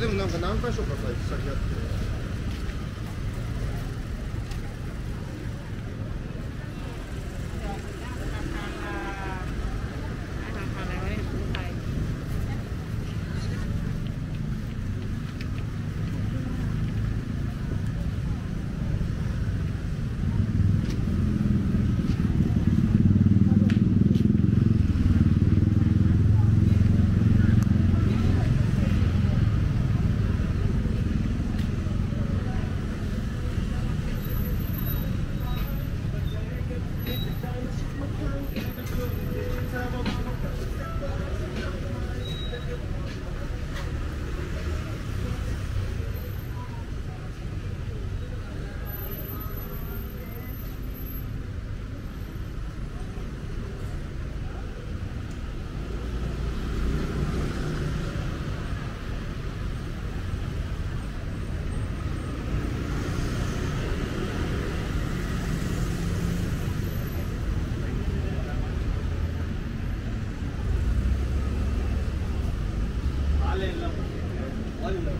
でもなんか何箇所かさ行き先あって。عليه الله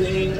amazing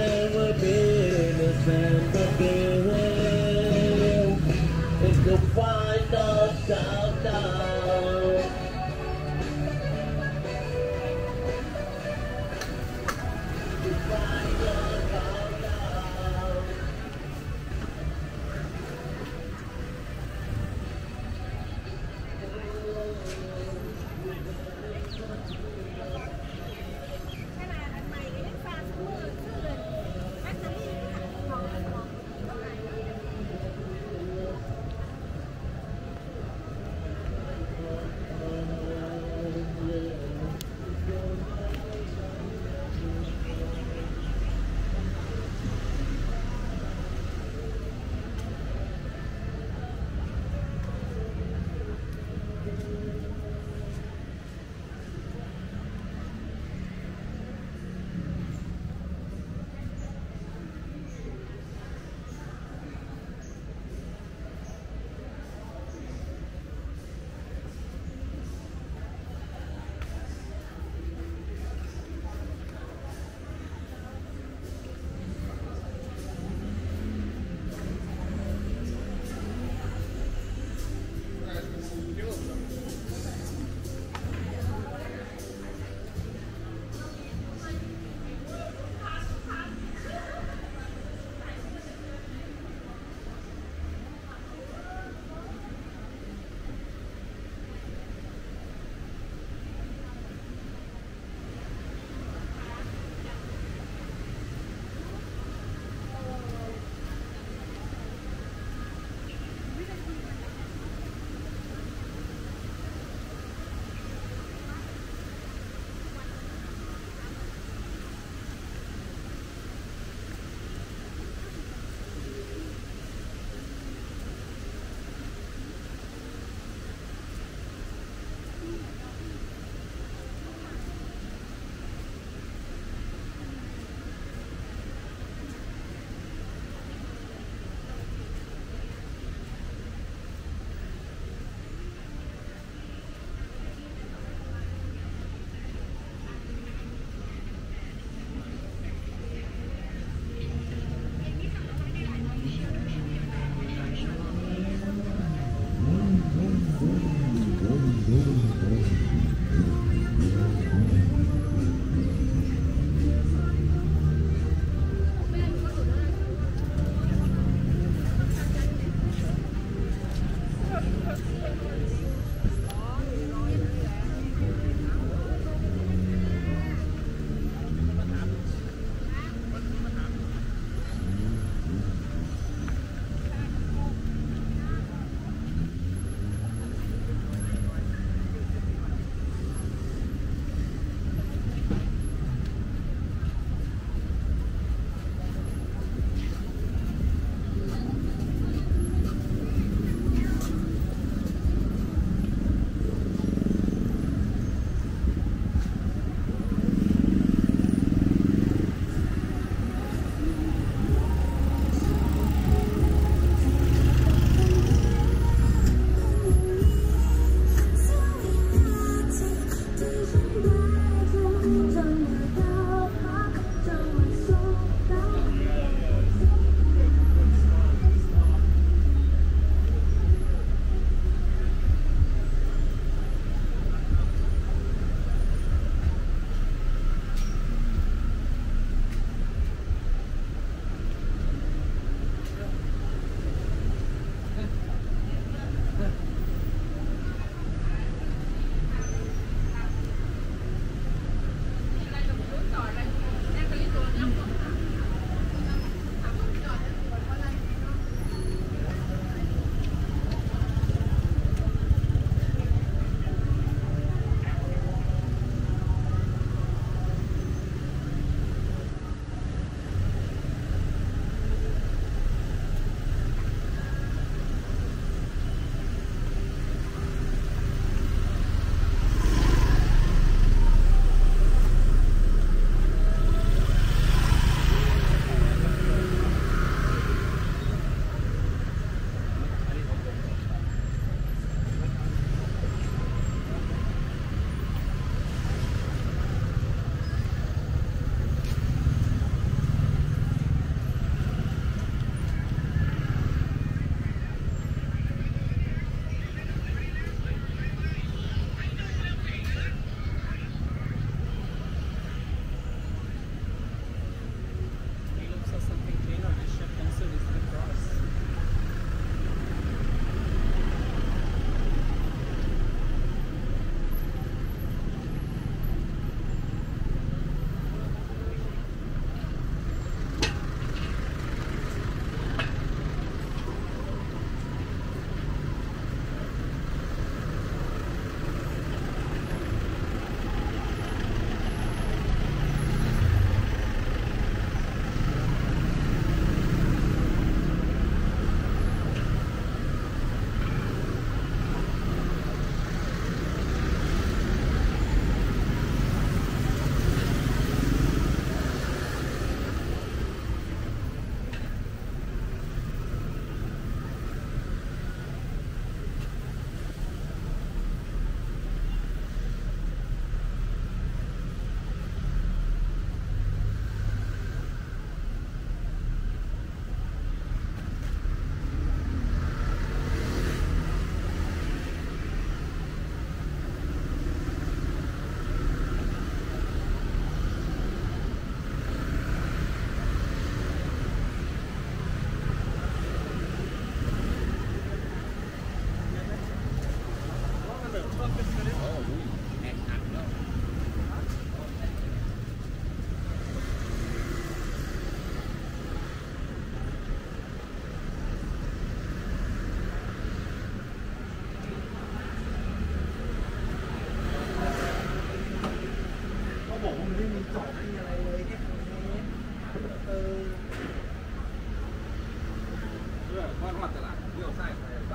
慢慢的来没有一圈儿也不